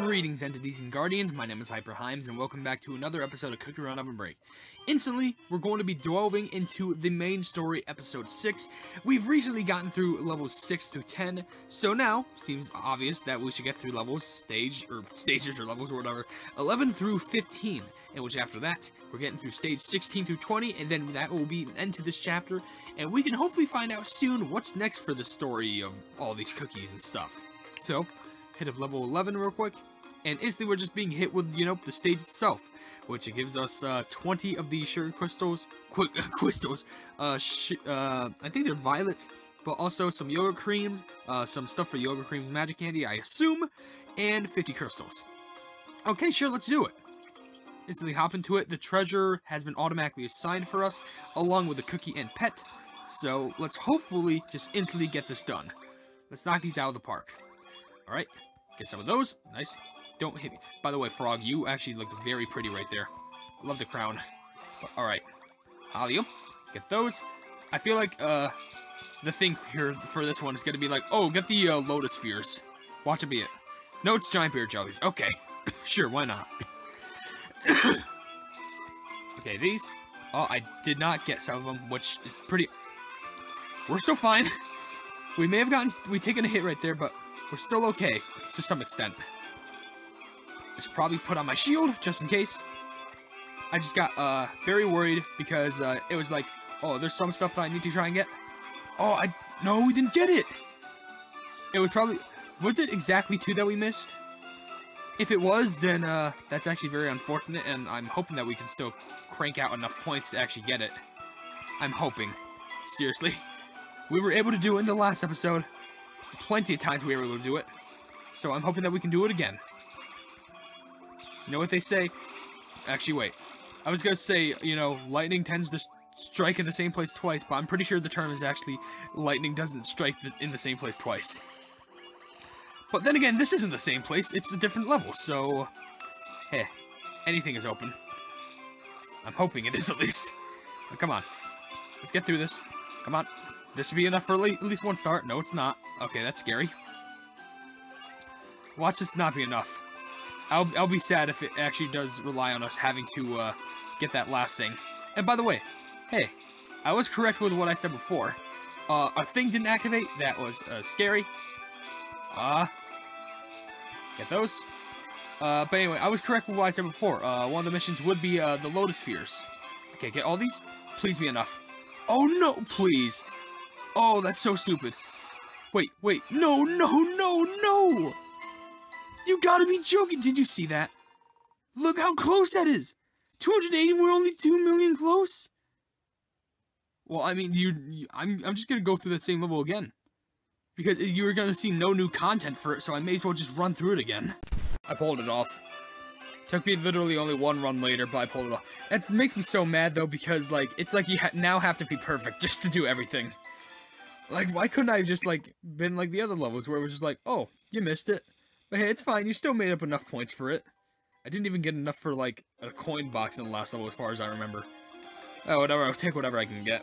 Greetings, entities and guardians. My name is Hyper Himes, and welcome back to another episode of Cookie Run Oven Break. Instantly, we're going to be delving into the main story, episode 6. We've recently gotten through levels 6 through 10, so now, seems obvious that we should get through levels, stage, or stages or levels or whatever, 11 through 15, in which after that, we're getting through stage 16 through 20, and then that will be an end to this chapter, and we can hopefully find out soon what's next for the story of all these cookies and stuff. So, hit of level 11 real quick, and instantly we're just being hit with, you know, the stage itself, which it gives us uh, 20 of these sugar crystals, qu crystals, uh, uh, I think they're violet, but also some Yogurt Creams, uh, some stuff for Yogurt Creams, magic candy, I assume, and 50 crystals. Okay, sure, let's do it. Instantly hop into it. The treasure has been automatically assigned for us, along with the cookie and pet, so let's hopefully just instantly get this done. Let's knock these out of the park. Alright, get some of those. Nice. Don't hit me. By the way, Frog, you actually looked very pretty right there. Love the crown. Alright. Halium. Get those. I feel like, uh, the thing here for this one is going to be like, oh, get the uh, Lotus Spheres. Watch it be it. No, it's Giant Bear Jellies. Okay. sure, why not? okay, these. Oh, I did not get some of them, which is pretty... We're still fine. we may have gotten... We've taken a hit right there, but we're still okay, to some extent. Probably put on my shield, just in case. I just got, uh, very worried because, uh, it was like, oh, there's some stuff that I need to try and get. Oh, I, no, we didn't get it! It was probably, was it exactly two that we missed? If it was, then, uh, that's actually very unfortunate, and I'm hoping that we can still crank out enough points to actually get it. I'm hoping. Seriously. We were able to do it in the last episode plenty of times we were able to do it. So I'm hoping that we can do it again. You know what they say? Actually, wait. I was gonna say, you know, lightning tends to strike in the same place twice, but I'm pretty sure the term is actually lightning doesn't strike in the same place twice. But then again, this isn't the same place, it's a different level, so... Hey, anything is open. I'm hoping it is at least. But come on. Let's get through this. Come on. This should be enough for at least one start. No, it's not. Okay, that's scary. Watch this not be enough. I'll, I'll be sad if it actually does rely on us having to uh, get that last thing. And by the way, hey, I was correct with what I said before. Uh, our thing didn't activate. That was uh, scary. Uh, get those. Uh, but anyway, I was correct with what I said before. Uh, one of the missions would be uh, the Lotus Spheres. Okay, get all these. Please be enough. Oh no, please. Oh, that's so stupid. Wait, wait. No, no, no, no! You gotta be joking. Did you see that? Look how close that is. 280, we're only 2 million close? Well, I mean, you, you I'm, I'm just gonna go through the same level again. Because you were gonna see no new content for it, so I may as well just run through it again. I pulled it off. Took me literally only one run later, but I pulled it off. That makes me so mad, though, because, like, it's like you ha now have to be perfect just to do everything. Like, why couldn't I have just, like, been like the other levels where it was just like, oh, you missed it. But hey, it's fine, you still made up enough points for it. I didn't even get enough for, like, a coin box in the last level as far as I remember. Oh, whatever, I'll take whatever I can get.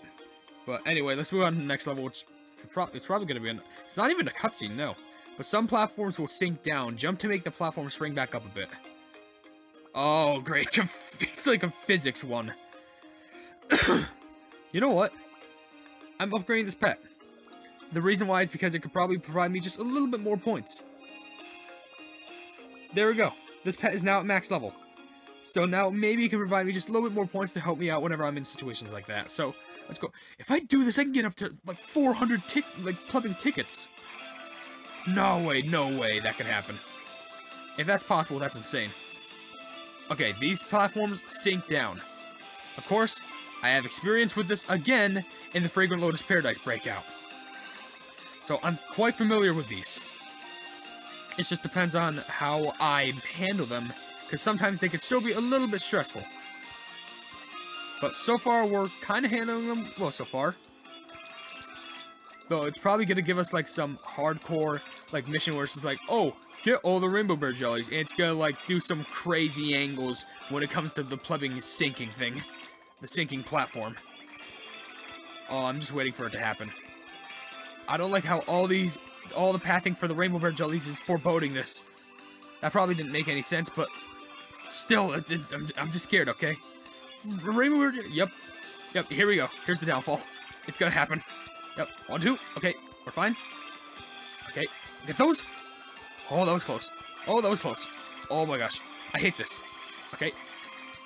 But anyway, let's move on to the next level, which it's probably going to be an... It's not even a cutscene, no. But some platforms will sink down. Jump to make the platform spring back up a bit. Oh, great. it's like a physics one. you know what? I'm upgrading this pet. The reason why is because it could probably provide me just a little bit more points. There we go. This pet is now at max level. So now maybe it can provide me just a little bit more points to help me out whenever I'm in situations like that. So let's go. If I do this, I can get up to like 400 tick like clubbing tickets. No way, no way that can happen. If that's possible, that's insane. Okay, these platforms sink down. Of course, I have experience with this again in the Fragrant Lotus Paradise Breakout. So I'm quite familiar with these. It just depends on how I handle them, because sometimes they can still be a little bit stressful. But so far, we're kind of handling them, well, so far. Though it's probably going to give us, like, some hardcore, like, mission where it's just like, oh, get all the Rainbow Bear Jellies, and it's going to, like, do some crazy angles when it comes to the plubbing sinking thing. The sinking platform. Oh, I'm just waiting for it to happen. I don't like how all these, all the pathing for the Rainbow Bear Jellies is foreboding this. That probably didn't make any sense, but still, it, it, I'm, I'm just scared, okay? Rainbow, yep. Yep, here we go. Here's the downfall. It's gonna happen. Yep, one, two. Okay, we're fine. Okay, get those. Oh, that was close. Oh, that was close. Oh my gosh. I hate this. Okay,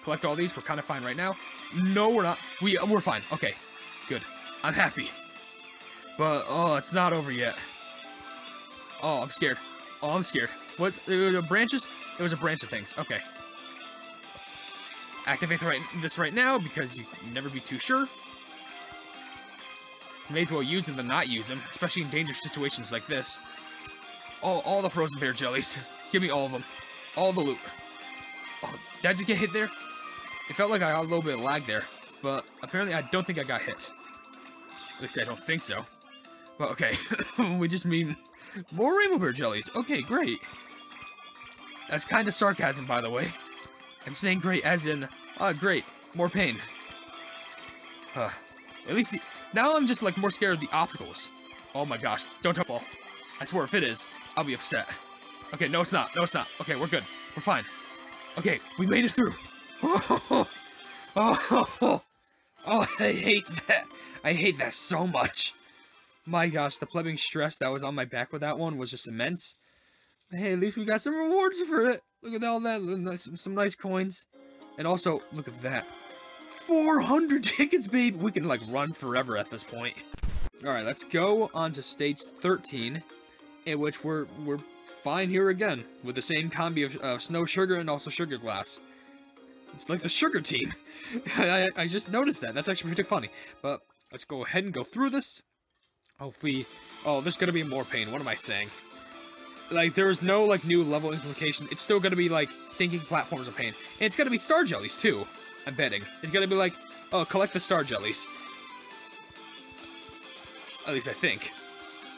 collect all these. We're kind of fine right now. No, we're not. We, we're fine. Okay, good. I'm happy. But, oh, it's not over yet. Oh, I'm scared. Oh, I'm scared. What's, uh, branches? It was a branch of things. Okay. Activate right, this right now because you never be too sure. May as well use them than not use them, especially in dangerous situations like this. All, all the frozen bear jellies. Give me all of them. All the loot. Oh, did I just get hit there? It felt like I got a little bit of lag there, but apparently I don't think I got hit. At least I don't think so. Well, okay. we just mean more rainbow bear jellies. Okay, great. That's kind of sarcasm, by the way. I'm saying great as in, uh, great, more pain. At least, the, now I'm just, like, more scared of the obstacles. Oh my gosh, don't fall. I swear, if it is, I'll be upset. Okay, no it's not, no it's not. Okay, we're good, we're fine. Okay, we made it through. Oh, oh, oh, oh, I hate that. I hate that so much. My gosh, the plebing stress that was on my back with that one was just immense. Hey, at least we got some rewards for it. Look at all that, some nice coins. And also, look at that. 400 tickets, babe! We can, like, run forever at this point. Alright, let's go on to stage 13, in which we're, we're fine here again, with the same combi of uh, snow sugar and also sugar glass. It's like the sugar team. I, I just noticed that. That's actually pretty funny. But let's go ahead and go through this. Hopefully... Oh, there's gonna be more pain. What am I saying? Like, there's no, like, new level implication. It's still gonna be, like, sinking platforms of pain. And it's gonna be star jellies, too. I'm betting. It's gonna be like, oh, collect the star jellies. At least I think.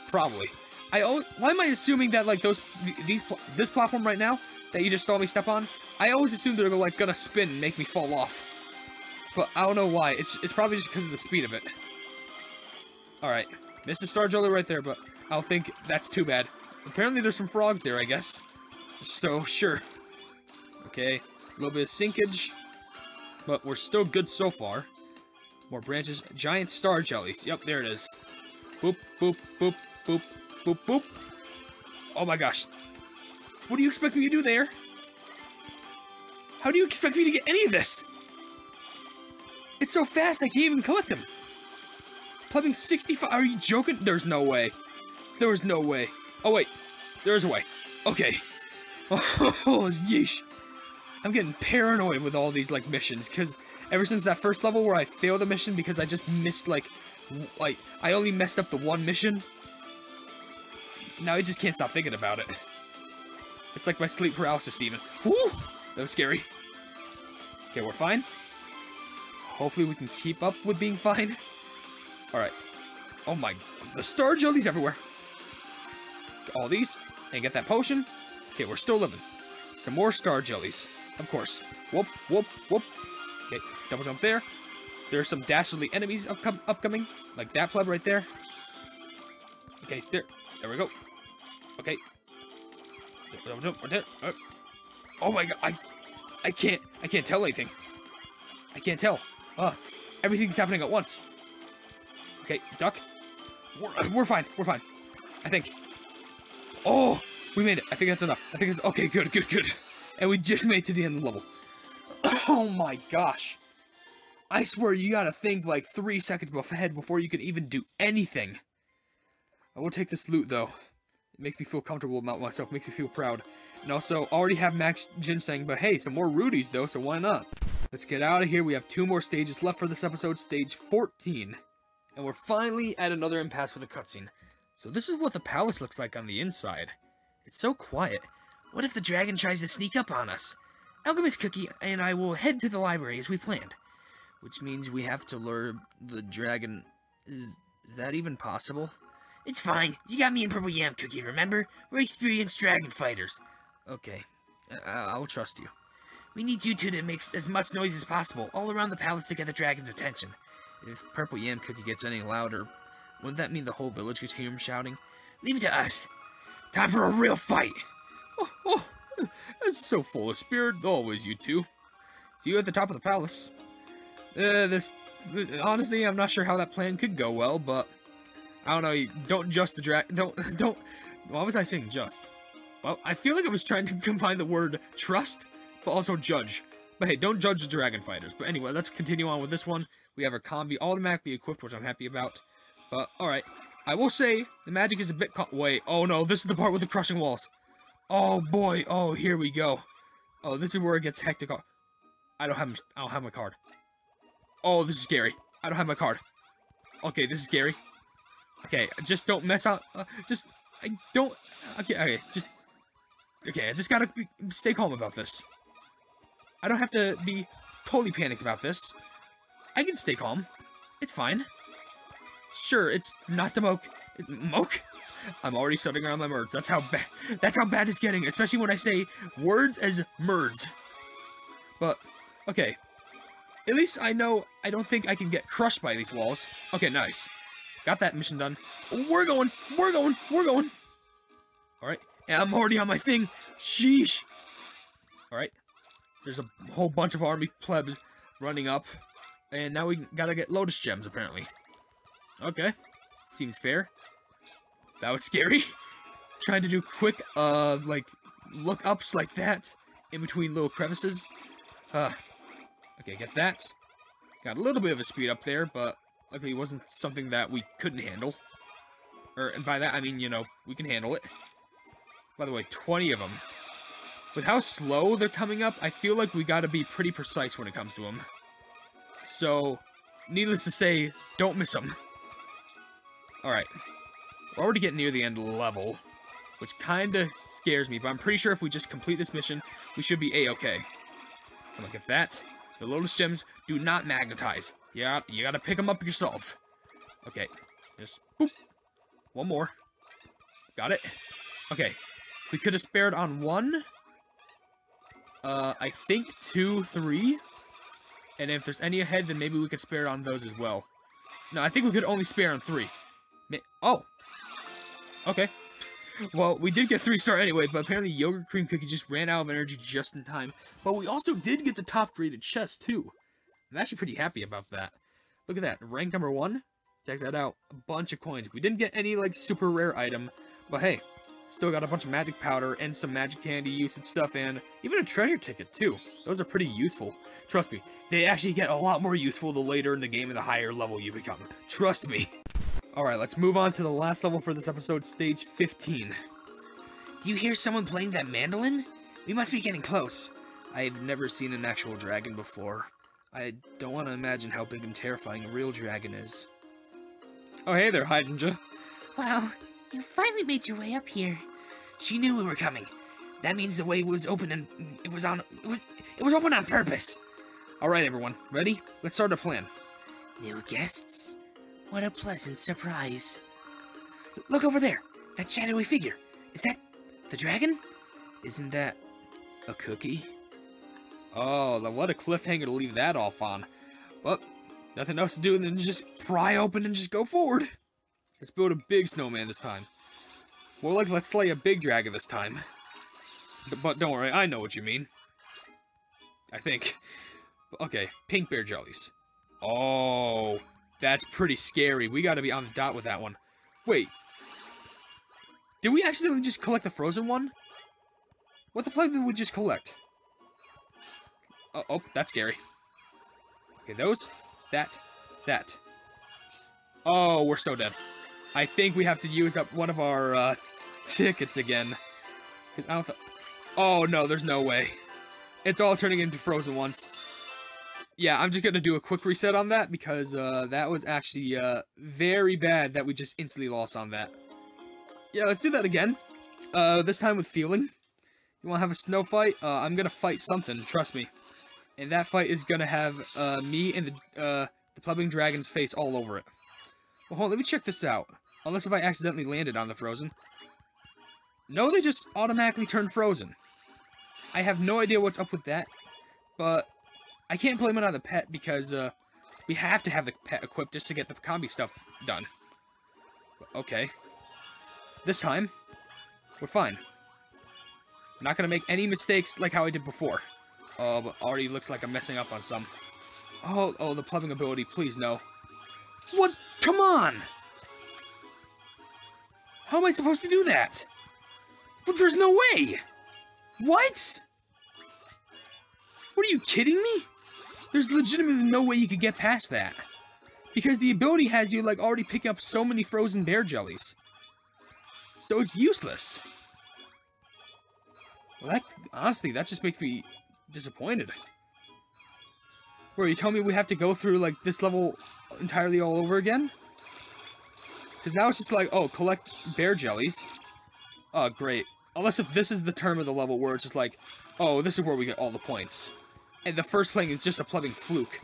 Probably. I why am I assuming that like those these this platform right now that you just saw me step on? I always assume they're like gonna spin and make me fall off. But I don't know why. It's it's probably just because of the speed of it. All right, missed a star jelly right there, but I don't think that's too bad. Apparently there's some frogs there, I guess. So sure. Okay, a little bit of sinkage, but we're still good so far. More branches, giant star jellies. Yep, there it is. Boop, boop, boop, boop, boop, boop. Oh my gosh. What do you expect me to do there? How do you expect me to get any of this? It's so fast I can't even collect them. Plumbing 65, are you joking? There's no way. There was no way. Oh wait, there's a way. Okay. Oh, yeesh. I'm getting paranoid with all these, like, missions, because ever since that first level where I failed a mission because I just missed, like, like, I only messed up the one mission, now I just can't stop thinking about it. It's like my sleep paralysis, Steven. Whew! That was scary. Okay, we're fine. Hopefully we can keep up with being fine. Alright. Oh my... The star jellies everywhere. All these. And get that potion. Okay, we're still living. Some more star jellies. Of course. Whoop, whoop, whoop. Okay, double jump there. There are some dastardly enemies upcom upcoming. Like that pleb right there. Okay, there. There we go. Okay. Double jump. Oh my god, I I can't I can't tell anything. I can't tell. Uh everything's happening at once. Okay, duck. We're, we're fine, we're fine. I think. Oh, we made it. I think that's enough. I think it's okay, good, good, good. And we just made it to the end of the level. oh my gosh. I swear you gotta think like three seconds ahead before you can even do anything. I will take this loot though. It makes me feel comfortable about myself, makes me feel proud. And also, already have max ginseng, but hey, some more Rudies though, so why not? Let's get out of here. We have two more stages left for this episode, stage 14. And we're finally at another impasse with a cutscene. So this is what the palace looks like on the inside. It's so quiet. What if the dragon tries to sneak up on us? Alchemist Cookie and I will head to the library as we planned. Which means we have to lure the dragon... Is, is that even possible? It's fine. You got me and Purple Yam Cookie, remember? We're experienced dragon fighters. Okay. I will trust you. We need you two to make as much noise as possible all around the palace to get the dragon's attention. If Purple Yam Cookie gets any louder, wouldn't that mean the whole village could hear him shouting? Leave it to us. Time for a real fight. Oh, oh, That's so full of spirit, always you two. See you at the top of the palace. Uh, this, honestly, I'm not sure how that plan could go well, but I don't know. Don't just the drag. Don't don't. Why was I saying just? Well, I feel like I was trying to combine the word trust, but also judge. But hey, don't judge the dragon fighters. But anyway, let's continue on with this one. We have our combi automatically equipped, which I'm happy about. But alright, I will say the magic is a bit. Wait, oh no, this is the part with the crushing walls. Oh boy, oh here we go. Oh, this is where it gets hectic. I don't have. I don't have my card. Oh, this is scary. I don't have my card. Okay, this is scary. Okay, just don't mess up. Uh, just, I don't. Okay, okay, just. Okay, I just gotta be, stay calm about this. I don't have to be totally panicked about this. I can stay calm. It's fine. Sure, it's not the moke. Moke? I'm already stuttering around my words. That's how bad. That's how bad it's getting, especially when I say words as merds. But okay, at least I know I don't think I can get crushed by these walls. Okay, nice. Got that mission done. We're going. We're going. We're going. All right. I'm already on my thing. Sheesh. All right. There's a whole bunch of army plebs running up. And now we gotta get Lotus Gems, apparently. Okay. Seems fair. That was scary. Trying to do quick, uh, like, look-ups like that in between little crevices. Uh, okay, get that. Got a little bit of a speed up there, but luckily it wasn't something that we couldn't handle. Or, and by that, I mean, you know, we can handle it. By the way, 20 of them. With how slow they're coming up, I feel like we gotta be pretty precise when it comes to them. So, needless to say, don't miss them. Alright. We're already getting near the end level, which kinda scares me, but I'm pretty sure if we just complete this mission, we should be a-okay. Look at that. The Lotus Gems do not magnetize. Yeah, you gotta pick them up yourself. Okay, just boop. One more. Got it. Okay, we could have spared on one. Uh, I think two, three. And if there's any ahead, then maybe we could spare on those as well. No, I think we could only spare on three. Oh. Okay. Well, we did get three star anyway, but apparently Yogurt Cream Cookie just ran out of energy just in time. But we also did get the top graded chest, too. I'm actually pretty happy about that. Look at that. Rank number one. Check that out. A bunch of coins. We didn't get any, like, super rare item. But hey, still got a bunch of magic powder and some magic candy usage stuff and even a treasure ticket, too. Those are pretty useful. Trust me, they actually get a lot more useful the later in the game and the higher level you become. Trust me. Alright, let's move on to the last level for this episode, stage 15. Do you hear someone playing that mandolin? We must be getting close. I've never seen an actual dragon before. I don't want to imagine how big and terrifying a real dragon is. Oh, hey there, Hydrangea. Wow, you finally made your way up here. She knew we were coming. That means the way was open and it was on it was it was open on purpose. All right, everyone, ready? Let's start a plan. New guests? What a pleasant surprise. Look over there. That shadowy figure. Is that the dragon? Isn't that a cookie? Oh, what a cliffhanger to leave that off on. Well, nothing else to do than just pry open and just go forward. Let's build a big snowman this time. More like let's slay a big dragon this time. But don't worry, I know what you mean. I think. Okay, pink bear jellies. Oh, that's pretty scary. We gotta be on the dot with that one. Wait. Did we accidentally just collect the frozen one? What the fuck did we just collect? Oh, oh, that's scary. Okay, those, that, that. Oh, we're so dead. I think we have to use up one of our, uh, tickets again. Because I don't Oh, no, there's no way. It's all turning into frozen ones yeah, I'm just to do a quick reset on that because uh, that was actually uh, very bad that we just instantly lost on that. Yeah, let's do that again. Uh, this time with feeling. You want to have a snow fight? Uh, I'm to fight something, trust me. And that fight is to have uh, me and the, uh, the Plubbing Dragon's face all over it. Well, hold on, let me check this out. Unless if I accidentally landed on the Frozen. No, they just automatically turn Frozen. I have no idea what's up with that. But I can't blame it on the pet because uh, we have to have the pet equipped just to get the combi stuff done. Okay. This time, we're fine. I'm not gonna make any mistakes like how I did before. Oh, but already looks like I'm messing up on some. Oh, oh, the plumbing ability, please no. What? Come on! How am I supposed to do that? But there's no way! What? What are you kidding me? There's legitimately no way you could get past that. Because the ability has you, like, already picking up so many frozen bear jellies. So it's useless. Well, that, honestly, that just makes me disappointed. Where you tell me we have to go through, like, this level entirely all over again? Because now it's just like, oh, collect bear jellies. Oh, great. Unless if this is the term of the level where it's just like, oh, this is where we get all the points. And the first playing is just a plumbing fluke.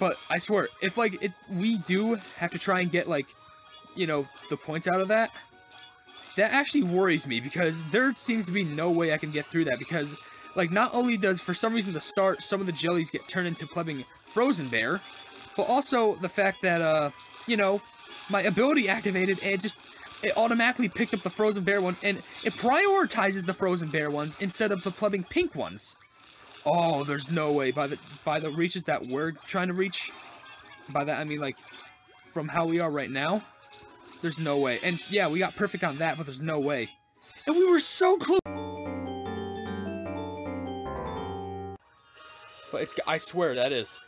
But I swear, if like it, we do have to try and get like, you know, the points out of that, that actually worries me because there seems to be no way I can get through that because, like, not only does for some reason the start some of the jellies get turned into plumbing frozen bear, but also the fact that uh, you know, my ability activated and it just it automatically picked up the frozen bear ones and it prioritizes the frozen bear ones instead of the plumbing pink ones. Oh, there's no way. By the by the reaches that we're trying to reach, by that I mean like from how we are right now, there's no way. And yeah, we got perfect on that, but there's no way. And we were so close. But it's I swear that is.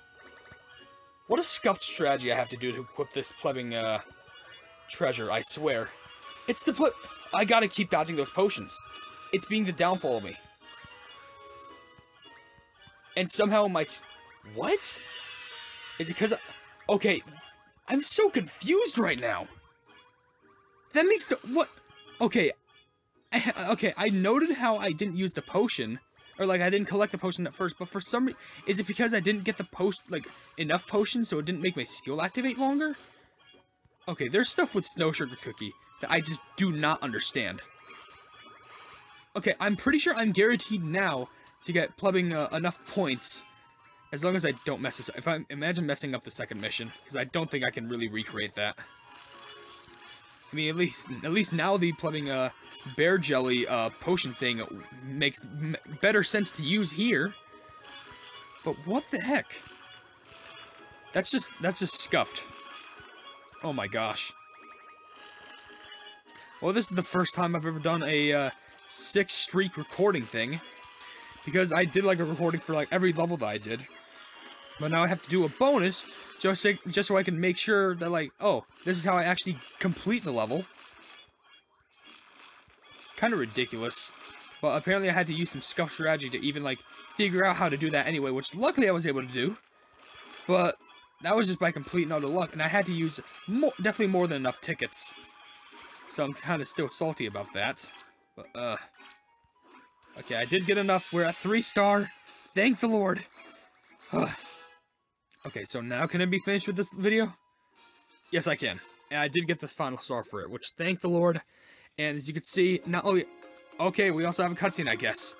What a scuffed strategy I have to do to equip this plumbing uh treasure, I swear. It's the pl- I gotta keep dodging those potions. It's being the downfall of me. And somehow my... What? Is it because... Okay, I'm so confused right now. That makes the... What? Okay. I, okay, I noted how I didn't use the potion. Or, like, I didn't collect the potion at first. But for some reason... Is it because I didn't get the post... Like, enough potions so it didn't make my skill activate longer? Okay, there's stuff with Snow Sugar Cookie that I just do not understand. Okay, I'm pretty sure I'm guaranteed now to get plumbing uh, enough points as long as I don't mess this up. If I imagine messing up the second mission, because I don't think I can really recreate that. I mean, at least at least now the plumbing uh, bear jelly uh, potion thing makes better sense to use here. But what the heck? That's just that's just scuffed. Oh my gosh. Well, this is the first time I've ever done a uh, six streak recording thing. Because I did like a recording for like every level that I did. But now I have to do a bonus just so, just so I can make sure that like, oh, this is how I actually complete the level. It's kind of ridiculous. But apparently I had to use some scuff strategy to even like figure out how to do that anyway, which luckily I was able to do. But that was just by complete and luck, and I had to use definitely more than enough tickets. So I'm kind of still salty about that. But, uh... Okay, I did get enough. We're at three star. Thank the Lord. Okay, so now can I be finished with this video? Yes, I can. And I did get the final star for it, which thank the Lord. And as you can see, not only... Okay, we also have a cutscene, I guess.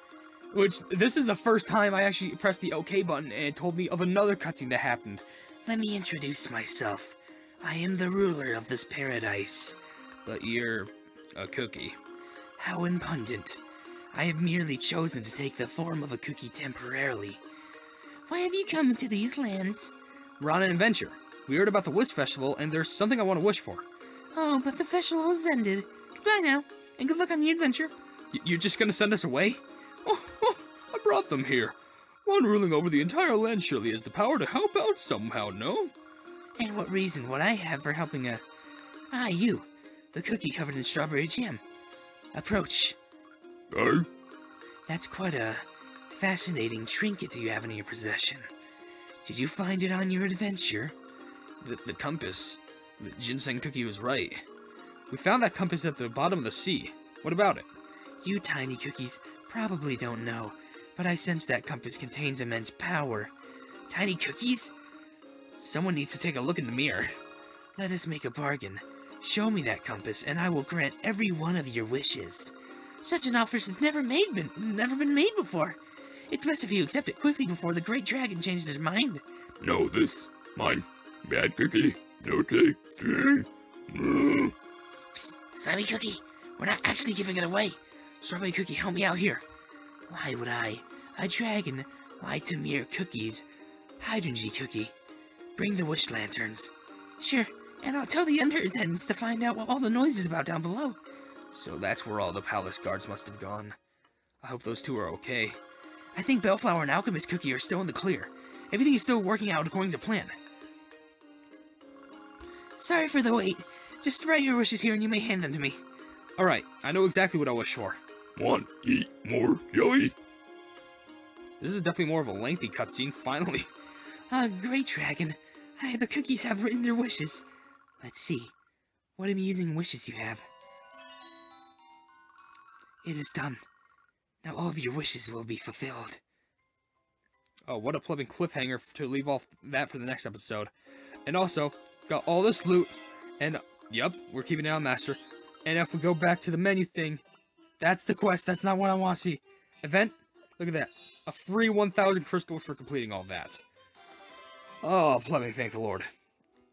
Which, this is the first time I actually pressed the OK button and it told me of another cutscene that happened. Let me introduce myself. I am the ruler of this paradise. But you're a cookie. How impudent. I have merely chosen to take the form of a cookie temporarily. Why have you come into these lands? We're on an adventure. We heard about the Wish Festival, and there's something I want to wish for. Oh, but the festival has ended. Goodbye now, and good luck on the adventure. Y you're just gonna send us away? Oh, oh, I brought them here. One ruling over the entire land surely has the power to help out somehow, no? And what reason would I have for helping a... Ah, you. The cookie covered in strawberry jam. Approach. Hey? That's quite a fascinating trinket Do you have in your possession. Did you find it on your adventure? The, the compass. The ginseng cookie was right. We found that compass at the bottom of the sea. What about it? You tiny cookies probably don't know, but I sense that compass contains immense power. Tiny cookies? Someone needs to take a look in the mirror. Let us make a bargain. Show me that compass, and I will grant every one of your wishes. Such an offer has never made been never been made before. It's best if you accept it quickly before the great dragon changes his mind. No, this mine. Bad cookie. No take. Psst, Slimy Cookie, we're not actually giving it away. Strawberry Cookie, help me out here. Why would I, a dragon, lie to mere cookies? Hydrangea Cookie, bring the wish lanterns. Sure, and I'll tell the underattendants to find out what all the noise is about down below. So that's where all the palace guards must have gone. I hope those two are okay. I think Bellflower and Alchemist Cookie are still in the clear. Everything is still working out according to plan. Sorry for the wait. Just write your wishes here and you may hand them to me. Alright, I know exactly what I wish for. Want eat more jelly? This is definitely more of a lengthy cutscene, finally. Ah, great dragon. I, the cookies have written their wishes. Let's see. What amusing wishes you have. It is done. Now all of your wishes will be fulfilled. Oh, what a pleasant cliffhanger to leave off that for the next episode. And also, got all this loot, and, yep, we're keeping it on Master. And if we go back to the menu thing, that's the quest, that's not what I want to see. Event, look at that. A free 1,000 crystals for completing all that. Oh, me thank the Lord.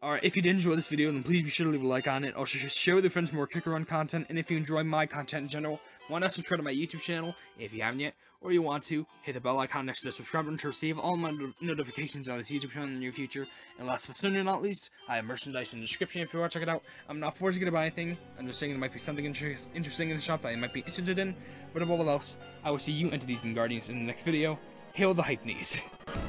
Alright, if you did enjoy this video, then please be sure to leave a like on it. Also, share with your friends more Cookie Run content. And if you enjoy my content in general, why not subscribe to my YouTube channel if you haven't yet, or you want to, hit the bell icon next to the subscribe button to receive all my no notifications on this YouTube channel in the near future. And last but certainly not least, I have merchandise in the description if you want to check it out. I'm not forcing you to buy anything. I'm just saying there might be something inter interesting in the shop that you might be interested in. But above all else, I will see you entities and guardians in the next video. Hail the Hypenese.